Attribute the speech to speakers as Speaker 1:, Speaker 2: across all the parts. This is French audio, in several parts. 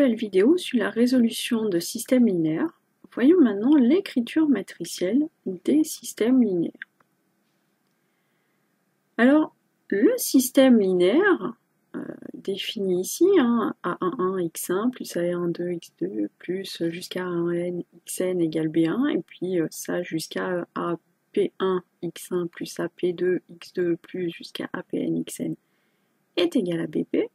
Speaker 1: vidéo sur la résolution de systèmes linéaires. Voyons maintenant l'écriture matricielle des systèmes linéaires. Alors, le système linéaire, euh, défini ici, hein, A11 x1 plus A12 x2 plus jusqu'à A1n xn égale B1, et puis euh, ça jusqu'à AP1 x1 plus AP2 x2 plus jusqu'à APN xn est égal à BP, et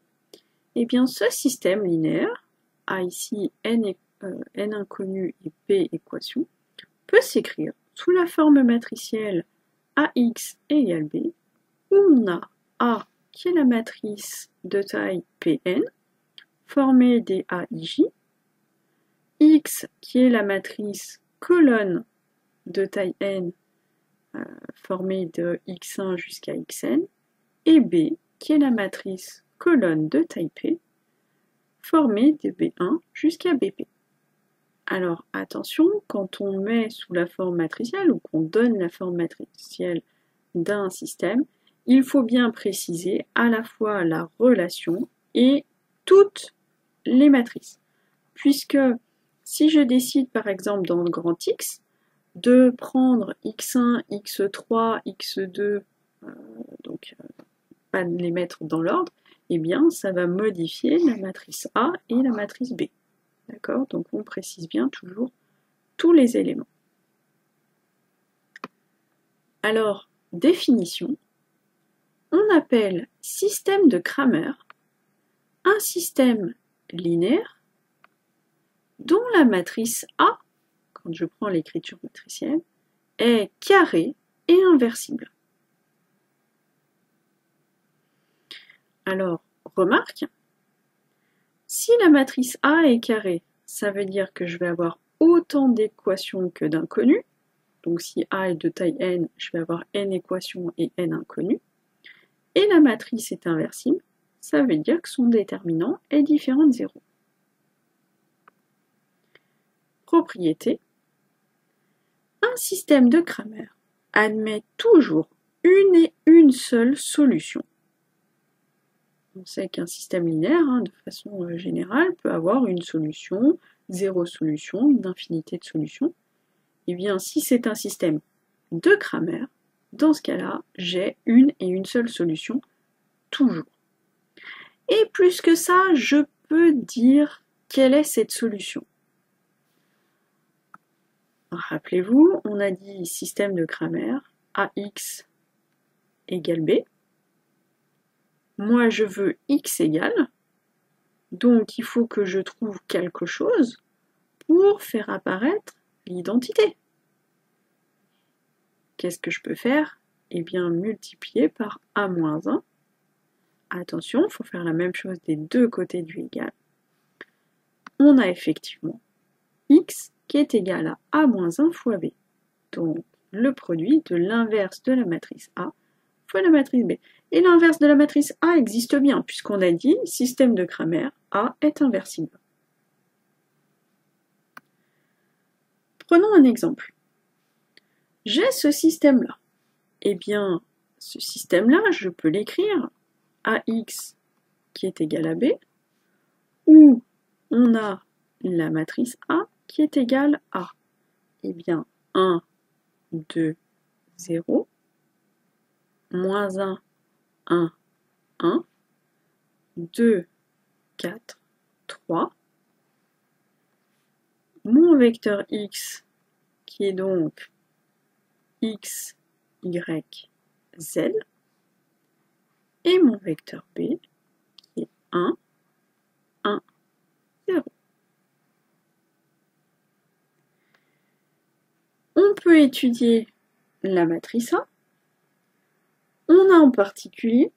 Speaker 1: eh bien ce système linéaire, A ici n, euh, n inconnu et P équation, peut s'écrire sous la forme matricielle AX égale B, où on a A qui est la matrice de taille Pn, formée des AIJ, X qui est la matrice colonne de taille n, euh, formée de x1 jusqu'à xn, et B qui est la matrice colonne de taille P formée de B1 jusqu'à BP. Alors attention, quand on met sous la forme matricielle ou qu'on donne la forme matricielle d'un système, il faut bien préciser à la fois la relation et toutes les matrices. Puisque si je décide par exemple dans le grand X de prendre x1, x3, x2, donc euh, pas de les mettre dans l'ordre, eh bien, ça va modifier la matrice A et la matrice B. D'accord? Donc, on précise bien toujours tous les éléments. Alors, définition. On appelle système de Cramer un système linéaire dont la matrice A, quand je prends l'écriture matricielle, est carrée et inversible. Alors, remarque, si la matrice A est carrée, ça veut dire que je vais avoir autant d'équations que d'inconnus. Donc si A est de taille n, je vais avoir n équations et n inconnues. Et la matrice est inversible, ça veut dire que son déterminant est différent de 0. Propriété. Un système de Cramer admet toujours une et une seule solution on sait qu'un système linéaire, hein, de façon euh, générale, peut avoir une solution, zéro solution, une infinité de solutions. Et eh bien, si c'est un système de Cramer, dans ce cas-là, j'ai une et une seule solution, toujours. Et plus que ça, je peux dire quelle est cette solution. Rappelez-vous, on a dit système de Cramer, AX égale B moi je veux x égale, donc il faut que je trouve quelque chose pour faire apparaître l'identité. Qu'est-ce que je peux faire? Eh bien multiplier par a-1. Attention, il faut faire la même chose des deux côtés du égal. On a effectivement x qui est égal à a-1 fois b. Donc le produit de l'inverse de la matrice A fois la matrice B. Et l'inverse de la matrice A existe bien, puisqu'on a dit système de Cramer, A est inversible. Prenons un exemple. J'ai ce système-là. Eh bien, ce système-là, je peux l'écrire AX qui est égal à B, où on a la matrice A qui est égale à, eh bien, 1, 2, 0, moins 1, 1, 1, 2, 4, 3. Mon vecteur x, qui est donc x, y, z, et mon vecteur b, qui est 1, 1, 0. On peut étudier la matrice A on a en particulier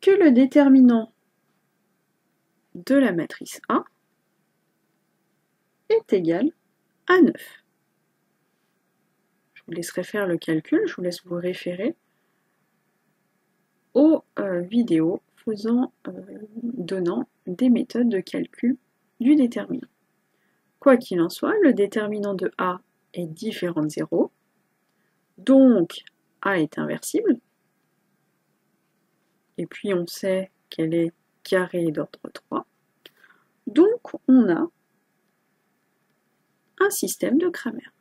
Speaker 1: que le déterminant de la matrice A est égal à 9. Je vous laisserai faire le calcul, je vous laisse vous référer aux euh, vidéos faisant, euh, donnant des méthodes de calcul du déterminant. Quoi qu'il en soit, le déterminant de A est différent de 0, donc A est inversible, et puis on sait qu'elle est carrée d'ordre 3. Donc, on a un système de Cramer.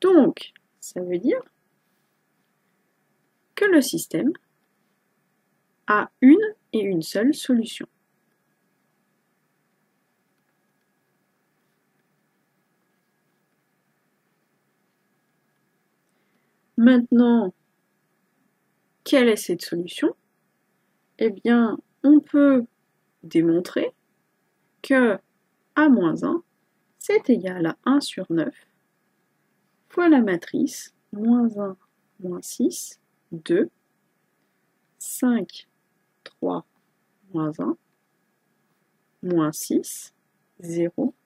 Speaker 1: Donc, ça veut dire que le système a une et une seule solution. Maintenant, quelle est cette solution? Eh bien, on peut démontrer que A moins 1, c'est égal à 1 sur 9 fois la matrice moins 1, moins 6, 2, 5, 3, moins 1, moins 6, 0, 3.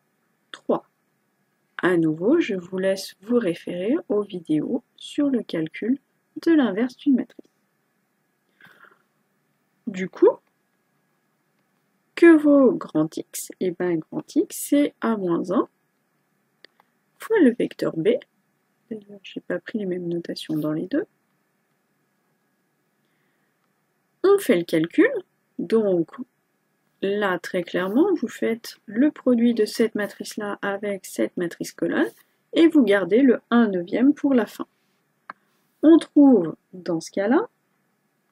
Speaker 1: À nouveau, je vous laisse vous référer aux vidéos sur le calcul de l'inverse d'une matrice. Du coup, que vaut grand X? Eh bien, grand X, c'est A-1 fois le vecteur B. D'ailleurs, je n'ai pas pris les mêmes notations dans les deux. On fait le calcul. Donc, là, très clairement, vous faites le produit de cette matrice-là avec cette matrice colonne et vous gardez le 1 neuvième pour la fin. On trouve, dans ce cas-là,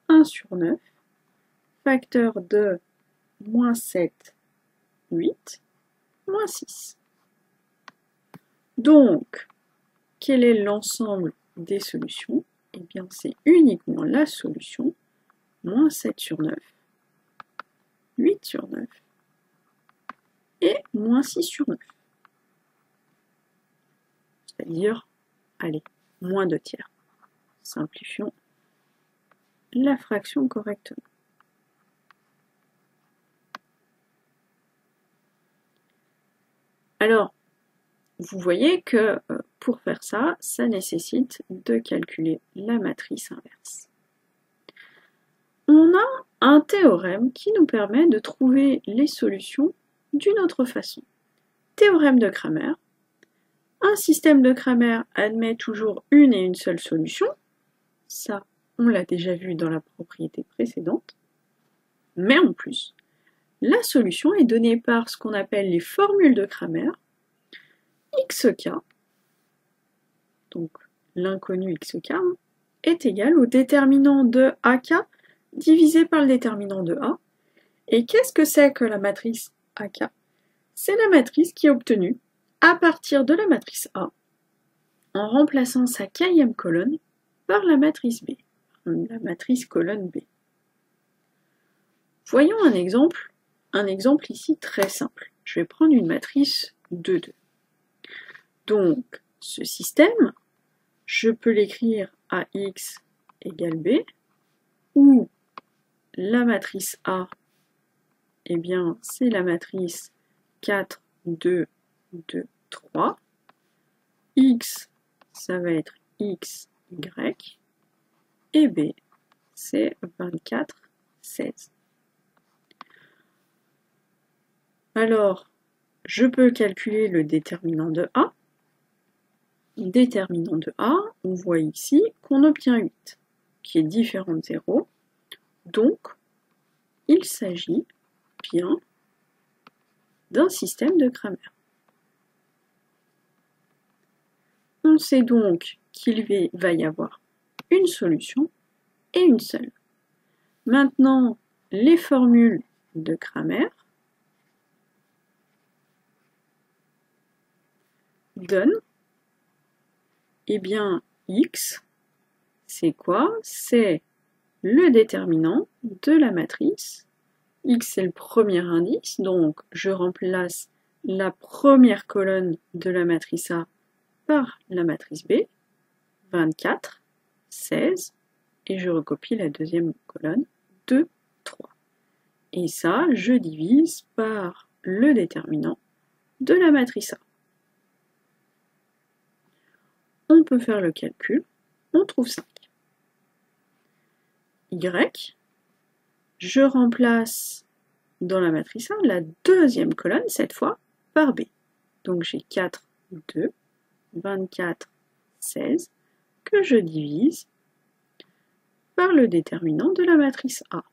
Speaker 1: 1 sur 9, facteur de moins 7, 8, moins 6. Donc, quel est l'ensemble des solutions? Eh bien, c'est uniquement la solution, moins 7 sur 9, 8 sur 9 et moins 6 sur 9. C'est-à-dire, allez, moins 2 tiers. Simplifions la fraction correctement. Alors, vous voyez que euh, pour faire ça, ça nécessite de calculer la matrice inverse. On a un théorème qui nous permet de trouver les solutions d'une autre façon. Théorème de Cramer. Un système de Cramer admet toujours une et une seule solution. Ça, on l'a déjà vu dans la propriété précédente. Mais en plus, la solution est donnée par ce qu'on appelle les formules de Cramer, xk, donc l'inconnu xk, est égal au déterminant de ak divisé par le déterminant de a. Et qu'est-ce que c'est que la matrice ak C'est la matrice qui est obtenue à partir de la matrice A en remplaçant sa quatrième colonne par la matrice B, la matrice colonne B. Voyons un exemple, un exemple ici très simple. Je vais prendre une matrice 2, 2. Donc, ce système, je peux l'écrire à x égale b, où la matrice A, eh bien, c'est la matrice 4, 2, 2, 3. X, ça va être x, y. Et B, c'est 24, 16. Alors, je peux calculer le déterminant de A déterminant de A, on voit ici qu'on obtient 8, qui est différent de 0. Donc, il s'agit bien d'un système de Cramer. On sait donc qu'il va y avoir une solution et une seule. Maintenant, les formules de Cramer donnent eh bien, x, c'est quoi? C'est le déterminant de la matrice. x, c'est le premier indice, donc je remplace la première colonne de la matrice A par la matrice B, 24, 16, et je recopie la deuxième colonne, 2, 3. Et ça, je divise par le déterminant de la matrice A on peut faire le calcul, on trouve 5. Je remplace dans la matrice 1 la deuxième colonne, cette fois, par B. Donc j'ai 4, 2, 24, 16, que je divise par le déterminant de la matrice A.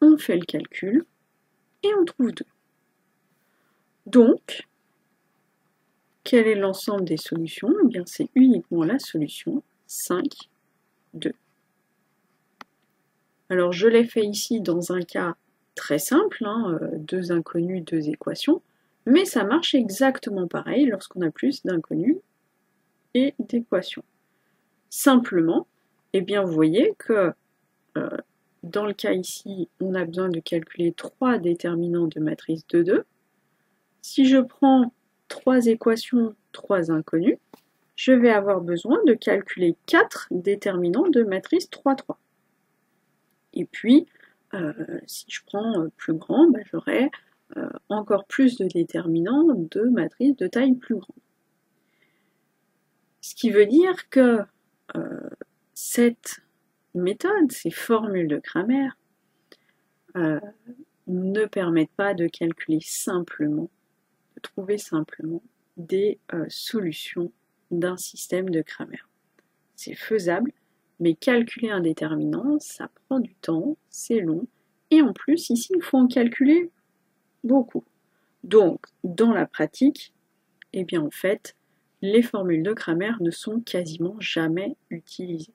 Speaker 1: On fait le calcul et on trouve 2. Donc, quel est l'ensemble des solutions? Eh bien, c'est uniquement la solution 5, 2. Alors, je l'ai fait ici dans un cas très simple, hein, euh, deux inconnus, deux équations, mais ça marche exactement pareil lorsqu'on a plus d'inconnus et d'équations. Simplement, eh bien, vous voyez que euh, dans le cas ici, on a besoin de calculer trois déterminants de matrice 2,2. Si je prends trois équations, trois inconnus, je vais avoir besoin de calculer quatre déterminants de matrice 3,3. Et puis, euh, si je prends plus grand, bah, j'aurai euh, encore plus de déterminants de matrices de taille plus grande. Ce qui veut dire que euh, cette méthode, ces formules de Cramer, euh, ne permettent pas de calculer simplement, de trouver simplement des solutions d'un système de Cramer. C'est faisable, mais calculer un déterminant, ça prend du temps, c'est long, et en plus, ici, il faut en calculer beaucoup. Donc, dans la pratique, eh bien en fait, les formules de Cramer ne sont quasiment jamais utilisées.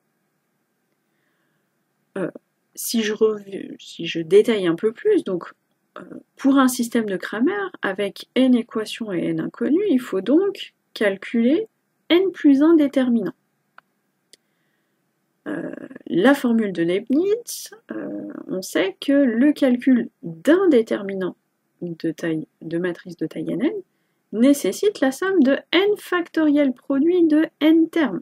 Speaker 1: Euh, si, je détaille un peu plus, donc euh, pour un système de Cramer avec n équations et n inconnues, il faut donc calculer n plus 1 déterminant. Euh, la formule de Leibniz, on sait que le calcul d'un déterminant de matrice de taille n nécessite la somme de n factoriel produit de n termes.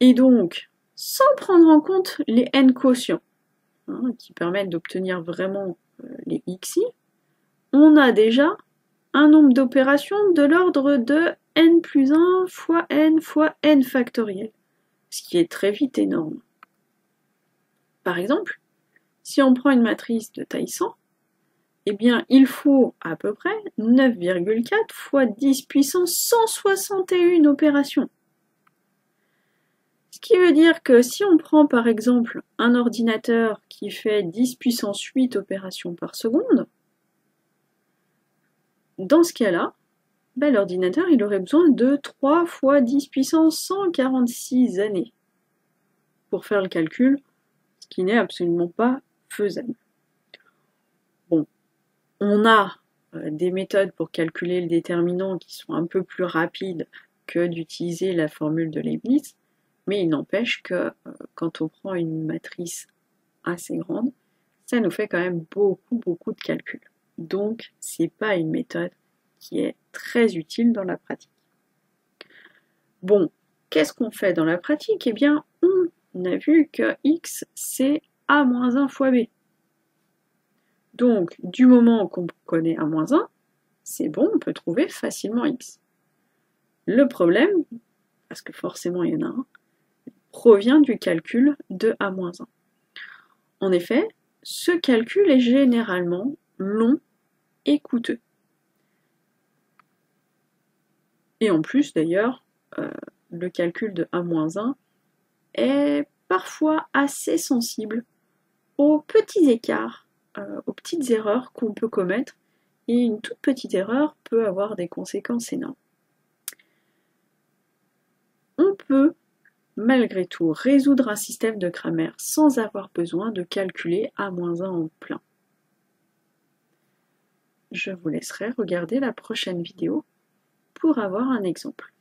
Speaker 1: Et donc, sans prendre en compte les n quotients, hein, qui permettent d'obtenir vraiment euh, les xi, on a déjà un nombre d'opérations de l'ordre de n plus 1 fois n fois n factoriel, ce qui est très vite énorme. Par exemple, si on prend une matrice de taille 100, eh bien, il faut à peu près 9,4 fois 10 puissance 161 opérations. Ce qui veut dire que si on prend par exemple un ordinateur qui fait 10 puissance 8 opérations par seconde, dans ce cas-là, ben, l'ordinateur il aurait besoin de 3 fois 10 puissance 146 années pour faire le calcul, ce qui n'est absolument pas faisable. Bon, on a euh, des méthodes pour calculer le déterminant qui sont un peu plus rapides que d'utiliser la formule de Leibniz, mais il n'empêche que euh, quand on prend une matrice assez grande, ça nous fait quand même beaucoup beaucoup de calculs. Donc c'est pas une méthode qui est très utile dans la pratique. Bon, qu'est-ce qu'on fait dans la pratique? Eh bien, on a vu que x c'est a-1 fois b. Donc, du moment qu'on connaît A-1, c'est bon, on peut trouver facilement x. Le problème, parce que forcément il y en a un, provient du calcul de A-1. En effet, ce calcul est généralement long et. Et en plus, d'ailleurs, euh, le calcul de A-1 est parfois assez sensible aux petits écarts, euh, aux petites erreurs qu'on peut commettre, et une toute petite erreur peut avoir des conséquences énormes. On peut malgré tout résoudre un système de Cramer sans avoir besoin de calculer A-1 en plein. Je vous laisserai regarder la prochaine vidéo pour avoir un exemple.